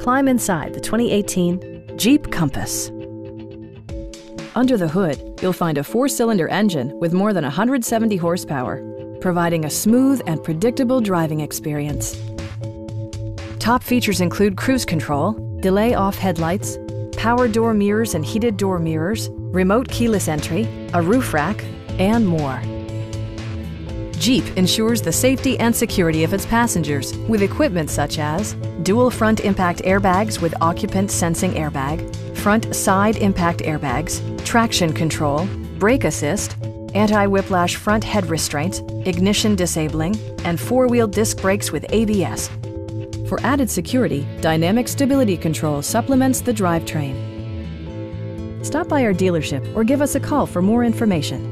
Climb inside the 2018 Jeep Compass. Under the hood, you'll find a four-cylinder engine with more than 170 horsepower, providing a smooth and predictable driving experience. Top features include cruise control, delay off headlights, power door mirrors and heated door mirrors, remote keyless entry, a roof rack, and more. Jeep ensures the safety and security of its passengers with equipment such as dual front impact airbags with occupant sensing airbag, front side impact airbags, traction control, brake assist, anti-whiplash front head restraints, ignition disabling, and four-wheel disc brakes with ABS. For added security, Dynamic Stability Control supplements the drivetrain. Stop by our dealership or give us a call for more information.